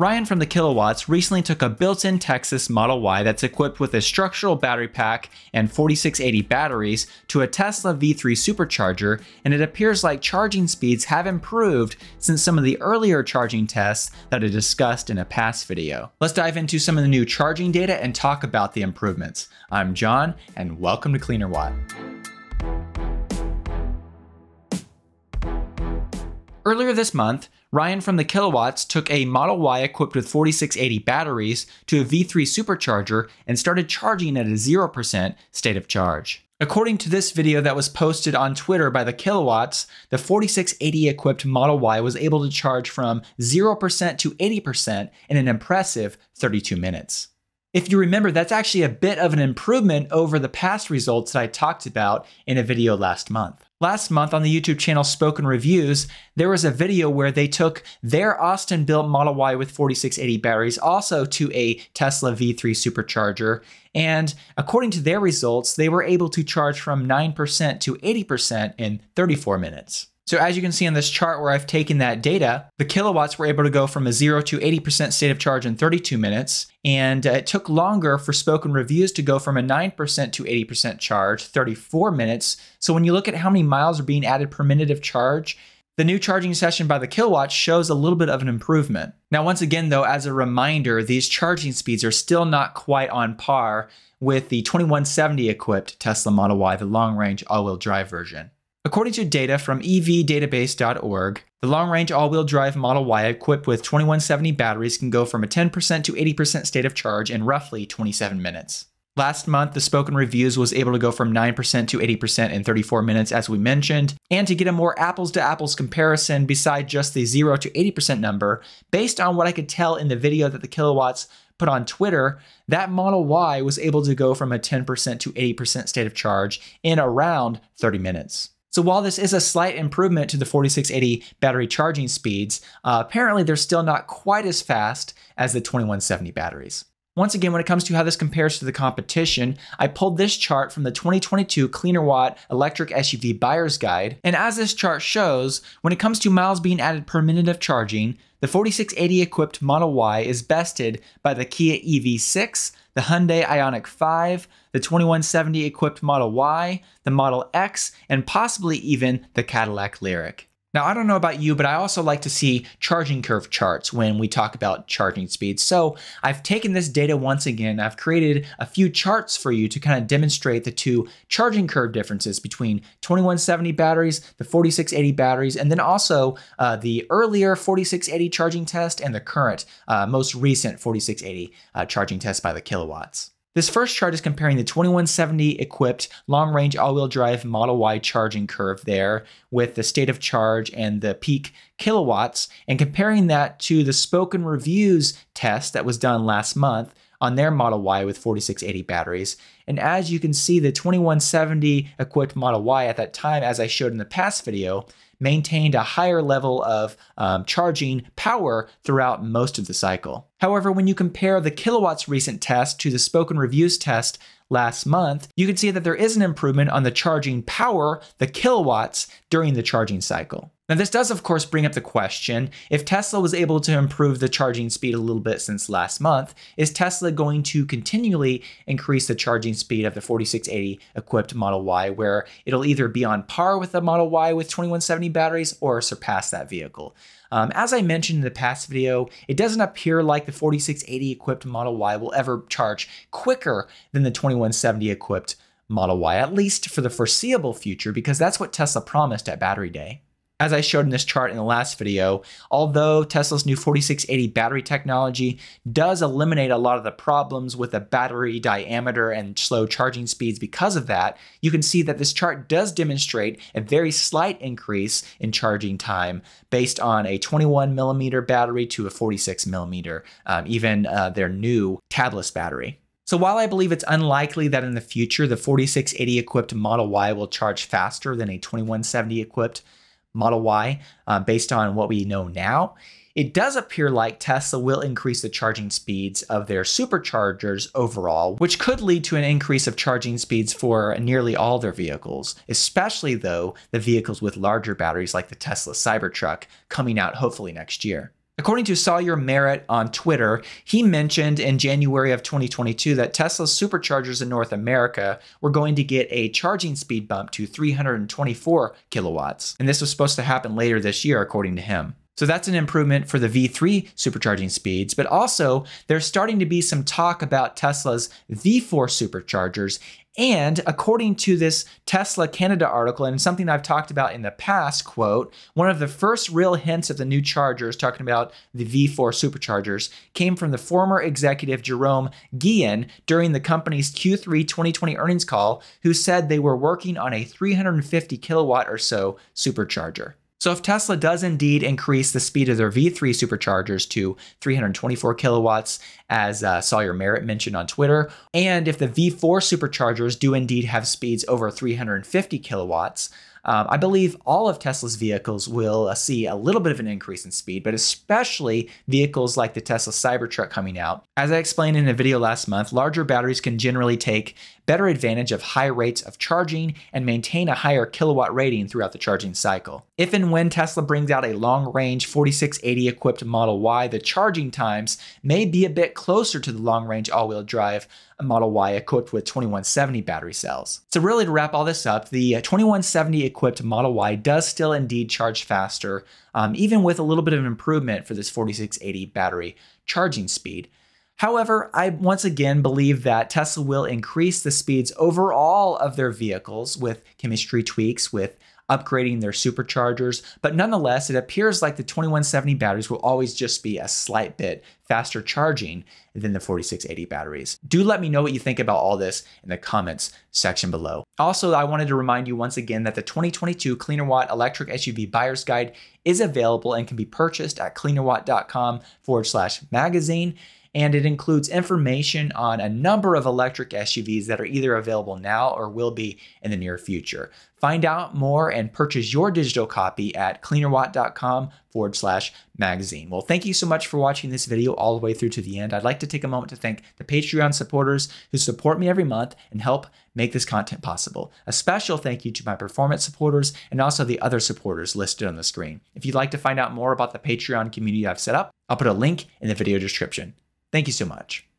Ryan from the Kilowatts recently took a built-in Texas Model Y that's equipped with a structural battery pack and 4680 batteries to a Tesla V3 supercharger, and it appears like charging speeds have improved since some of the earlier charging tests that I discussed in a past video. Let's dive into some of the new charging data and talk about the improvements. I'm John, and welcome to Cleanerwatt. Earlier this month, Ryan from the Kilowatts took a Model Y equipped with 4680 batteries to a V3 supercharger and started charging at a 0% state of charge. According to this video that was posted on Twitter by the Kilowatts, the 4680 equipped Model Y was able to charge from 0% to 80% in an impressive 32 minutes. If you remember, that's actually a bit of an improvement over the past results that I talked about in a video last month. Last month on the YouTube channel Spoken Reviews, there was a video where they took their Austin built Model Y with 4680 batteries also to a Tesla V3 supercharger. And according to their results, they were able to charge from 9% to 80% in 34 minutes. So as you can see on this chart where I've taken that data, the kilowatts were able to go from a 0 to 80% state of charge in 32 minutes, and uh, it took longer for spoken reviews to go from a 9% to 80% charge, 34 minutes. So when you look at how many miles are being added per minute of charge, the new charging session by the kilowatt shows a little bit of an improvement. Now, once again, though, as a reminder, these charging speeds are still not quite on par with the 2170 equipped Tesla Model Y, the long range all wheel drive version. According to data from evdatabase.org, the long range all wheel drive Model Y equipped with 2170 batteries can go from a 10% to 80% state of charge in roughly 27 minutes. Last month, the Spoken Reviews was able to go from 9% to 80% in 34 minutes, as we mentioned. And to get a more apples to apples comparison beside just the 0 to 80% number, based on what I could tell in the video that the kilowatts put on Twitter, that Model Y was able to go from a 10% to 80% state of charge in around 30 minutes. So while this is a slight improvement to the 4680 battery charging speeds, uh, apparently they're still not quite as fast as the 2170 batteries. Once again, when it comes to how this compares to the competition, I pulled this chart from the 2022 Cleanerwatt Electric SUV Buyer's Guide. And as this chart shows, when it comes to miles being added per minute of charging, the 4680 equipped Model Y is bested by the Kia EV6, the Hyundai Ioniq 5, the 2170 equipped Model Y, the Model X, and possibly even the Cadillac Lyriq. Now, I don't know about you, but I also like to see charging curve charts when we talk about charging speeds. So I've taken this data once again. I've created a few charts for you to kind of demonstrate the two charging curve differences between 2170 batteries, the 4680 batteries, and then also uh, the earlier 4680 charging test and the current, uh, most recent 4680 uh, charging test by the kilowatts. This first chart is comparing the 2170 equipped long range all wheel drive Model Y charging curve there with the state of charge and the peak kilowatts, and comparing that to the spoken reviews test that was done last month on their Model Y with 4680 batteries. And as you can see, the 2170 equipped Model Y at that time, as I showed in the past video, maintained a higher level of um, charging power throughout most of the cycle. However, when you compare the kilowatts recent test to the spoken reviews test last month, you can see that there is an improvement on the charging power, the kilowatts, during the charging cycle. Now, this does, of course, bring up the question if Tesla was able to improve the charging speed a little bit since last month, is Tesla going to continually increase the charging speed of the 4680 equipped Model Y, where it'll either be on par with the Model Y with 2170 batteries or surpass that vehicle? Um, as I mentioned in the past video, it doesn't appear like the 4680 equipped Model Y will ever charge quicker than the 2170 equipped Model Y, at least for the foreseeable future, because that's what Tesla promised at Battery Day. As I showed in this chart in the last video, although Tesla's new 4680 battery technology does eliminate a lot of the problems with the battery diameter and slow charging speeds because of that, you can see that this chart does demonstrate a very slight increase in charging time based on a 21 millimeter battery to a 46 millimeter, um, even uh, their new tabless battery. So while I believe it's unlikely that in the future the 4680 equipped Model Y will charge faster than a 2170 equipped Model Y uh, based on what we know now, it does appear like Tesla will increase the charging speeds of their superchargers overall, which could lead to an increase of charging speeds for nearly all their vehicles, especially though the vehicles with larger batteries like the Tesla Cybertruck coming out hopefully next year. According to Sawyer Merritt on Twitter, he mentioned in January of 2022 that Tesla's superchargers in North America were going to get a charging speed bump to 324 kilowatts. And this was supposed to happen later this year, according to him. So that's an improvement for the V3 supercharging speeds, but also there's starting to be some talk about Tesla's V4 superchargers. And according to this Tesla Canada article, and something I've talked about in the past, quote, one of the first real hints of the new chargers, talking about the V4 superchargers, came from the former executive Jerome Guillen during the company's Q3 2020 earnings call, who said they were working on a 350 kilowatt or so supercharger. So if Tesla does indeed increase the speed of their V3 superchargers to 324 kilowatts, as uh, Sawyer Merritt mentioned on Twitter, and if the V4 superchargers do indeed have speeds over 350 kilowatts, um, I believe all of Tesla's vehicles will uh, see a little bit of an increase in speed, but especially vehicles like the Tesla Cybertruck coming out. As I explained in a video last month, larger batteries can generally take better advantage of high rates of charging and maintain a higher kilowatt rating throughout the charging cycle. If and when Tesla brings out a long range 4680 equipped Model Y, the charging times may be a bit closer to the long range all wheel drive Model Y equipped with 2170 battery cells. So, really, to wrap all this up, the 2170 equipped Model Y does still indeed charge faster, um, even with a little bit of improvement for this 4680 battery charging speed. However, I once again believe that Tesla will increase the speeds overall of their vehicles with chemistry tweaks, with upgrading their superchargers, but nonetheless, it appears like the 2170 batteries will always just be a slight bit faster charging than the 4680 batteries. Do let me know what you think about all this in the comments section below. Also, I wanted to remind you once again that the 2022 Cleanerwatt Electric SUV Buyer's Guide is available and can be purchased at cleanerwatt.com forward slash magazine and it includes information on a number of electric SUVs that are either available now or will be in the near future. Find out more and purchase your digital copy at cleanerwatt.com forward slash magazine. Well, thank you so much for watching this video all the way through to the end. I'd like to take a moment to thank the Patreon supporters who support me every month and help make this content possible. A special thank you to my performance supporters and also the other supporters listed on the screen. If you'd like to find out more about the Patreon community I've set up, I'll put a link in the video description. Thank you so much.